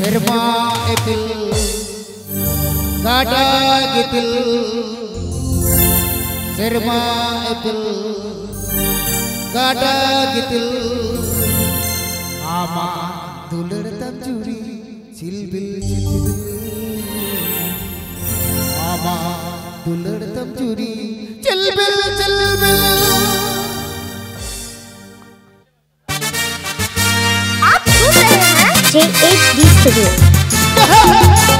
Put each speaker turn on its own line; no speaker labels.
serma epil gada gitil serma epil gada gitil ama dulertam curi cilbil JHD
Studio.